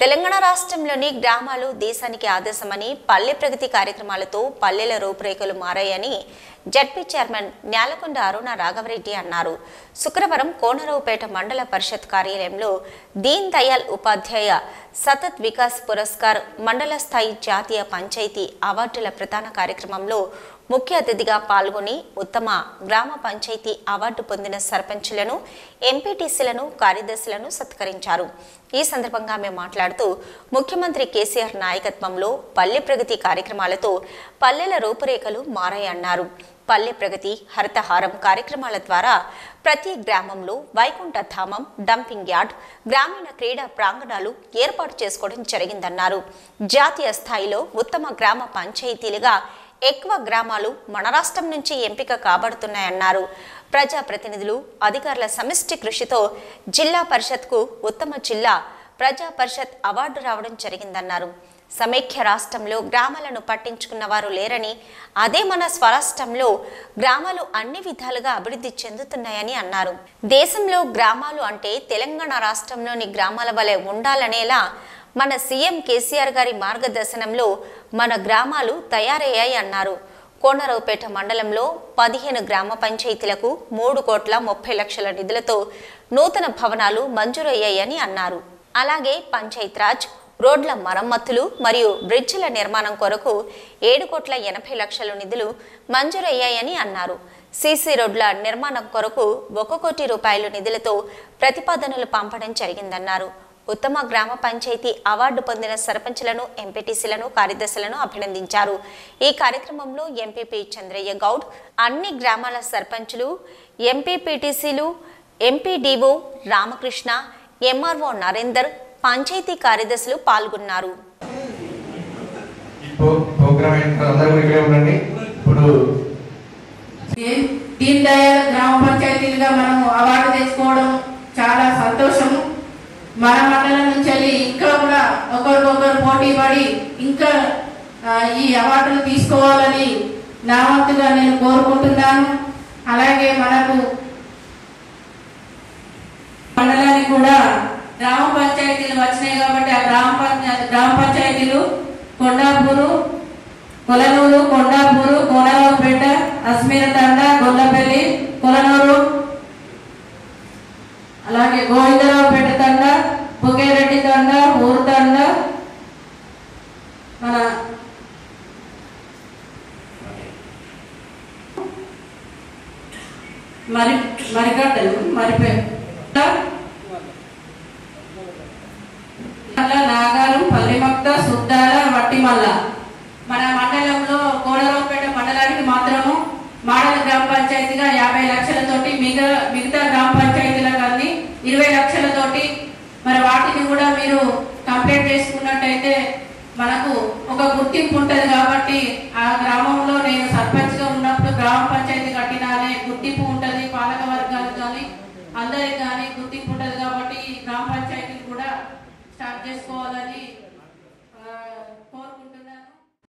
తెలంగాణ రాష్ట్రంలోని గ్రామాలు దేశానికి ఆదర్శమని పల్లె ప్రగతి కార్యక్రమాలతో పల్లెల రూపురేఖలు మారాయని జడ్పీ చైర్మన్ న్యాలకొండ అరుణ రాఘవరెడ్డి అన్నారు. శుక్రవారం కోనరావుపేట మండల పరిషత్ కార్యాలయంలో దీన్ దయాల్ ఉపాధ్యాయ సతత్ వికాస్ పురస్కార్ మండల స్థాయి జాతీయ పంచాయతీ అవార్డుల ప్రధాన కార్యక్రమంలో ముఖ్య అతిథిగా పాల్గొని ఉత్తమ గ్రామ పంచాయతీ అవార్డు పొందిన సర్పంచులను ఎంపీటీసీలను కార్యదర్శులను సత్కరించారు. ఈ సందర్భంగా ఆమె మాట్లాడుతూ ముఖ్యమంత్రి కేసీఆర్ నాయకత్వంలో పల్లె ప్రగతి కార్యక్రమాలతో పల్లెల రూపురేఖలు మారాయన్నారు. పల్లె ప్రగతి హరితహారం కార్యక్రమాల ద్వారా ప్రతి గ్రామంలో వైకుంఠ ధామం డంపింగ్ యార్డ్ గ్రామీణ క్రీడా ప్రాంగణాలు ఏర్పాటు చేసుకోవడం జరిగిందన్నారు. జాతీయ స్థాయిలో ఉత్తమ గ్రామ పంచాయతీలుగా ఎక్కువ గ్రామాలు మన రాష్ట్రం నుంచి ఎంపిక కాబడుతున్నాయన్నారు. ప్రజాప్రతినిధులు అధికారుల సమిష్టి కృషితో జిల్లా పరిషత్కు ఉత్తమ జిల్లా ప్రజా పరిషత్ అవార్డు రావడం జరిగిందన్నారు. సమైక్య రాష్ట్రంలో గ్రామాలను పట్టించుకున్న వారు లేరని అదే మన స్వరాష్ట్రంలో గ్రామాలు అన్ని విధాలుగా అభివృద్ధి చెందుతున్నాయని అన్నారు. దేశంలో గ్రామాలు అంటే తెలంగాణ రాష్ట్రంలోని గ్రామాల వలె ఉండాలనేలా మన సీఎం కేసీఆర్ గారి మార్గదర్శనంలో మన గ్రామాలు తయారయ్యాయి అన్నారు. కోనరావుపేట మండలంలో పదిహేను గ్రామ పంచాయతీలకు మూడు కోట్ల ముప్పై లక్షల నిధులతో నూతన భవనాలు మంజూరయ్యాయని అన్నారు. అలాగే పంచాయతీరాజ్ రోడ్ల మరమ్మతులు మరియు బ్రిడ్జిల నిర్మాణం కొరకు ఏడు కోట్ల ఎనభై లక్షల నిధులు మంజూరయ్యాయని అన్నారు. సీసీ రోడ్ల నిర్మాణం కొరకు ఒక కోటి రూపాయల నిధులతో ప్రతిపాదనలు పంపడం జరిగిందన్నారు. ఉత్తమ గ్రామ పంచాయతీ అవార్డు పొందిన సర్పంచులను ఎంపీటీసీలను కార్యదర్శులను అభినందించారు. ఈ కార్యక్రమంలో ఎంపీపీ చంద్రయ్య గౌడ్ అన్ని గ్రామాల సర్పంచులు ఎంపీపీటీసీలు ఎంపీడీఓ రామకృష్ణ ఎంఆర్ఓ నరేందర్ పంచాయతీ కార్యదర్శులు పాల్గొన్నారు. ఈ ప్రో- ప్రోగ్రామ్ అయిన అందరూ కూడా ఇక్కడే ఉండండి. ఇప్పుడు దీన్ దయాళ్ గ్రామ పంచాయతీలుగా మనం అవార్డు తెచ్చుకోవడం చాలా సంతోషము. మన మండలం నుంచి వెళ్ళి ఇంకా కూడా ఒకరికొకరు పోటీ పడి ఇంకా ఈ అవార్డులు తీసుకోవాలని నా వంతుగా నేను కోరుకుంటున్నాను. అలాగే మనకు మండలానికి కూడా గ్రామ పంచాయతీలు వచ్చినాయి కాబట్టి ఆ గ్రామ పంచాయతీ గ్రామ పంచాయతీలు కొండాపూరు కొలనూరు కొండాపూరు కోనరావుపేట అస్మీరతండ గొల్లపల్లి కొలనూరు అలాగే గోవిందరావుపేట తండ బుకేరెడ్డి తండ ఊరు తండ మన మరి మరిగడ్డలు మల్ల నాగారం పల్లిమక్త సుద్దాల వట్టిమల్ల. మన మండలంలో కోడరావుపేట మండలానికి మాత్రము మాడల గ్రామ పంచాయతీగా యాభై లక్షలతోటి మిగతా మిగతా గ్రామ పంచాయతీలకు అన్ని ఇరవై లక్షలతోటి మరి వాటిని కూడా మీరు కంప్లీట్ చేసుకున్నట్టయితే మనకు ఒక గుర్తింపు ఉంటుంది కాబట్టి ఆ గ్రామంలో నేను escola ali.